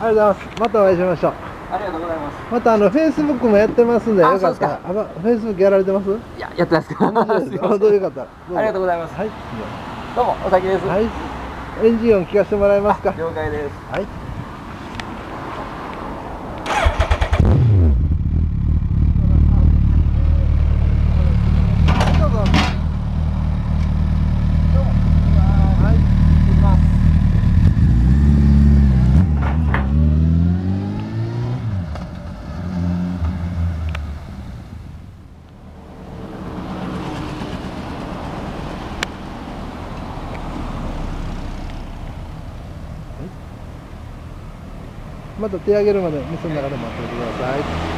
ありがとうございます。またお会いしましょう。ありがとうございます。またあのフェイスブックもやってますんであよかったら。あまフェイスブックやられてます？いややってないです。か本当です 本当よかった。ありがとうございます。はい。どうもお先です。はい。エンジン音聞かせてもらえますか？了解です。はいまた手上げるまで店の中で待っててください。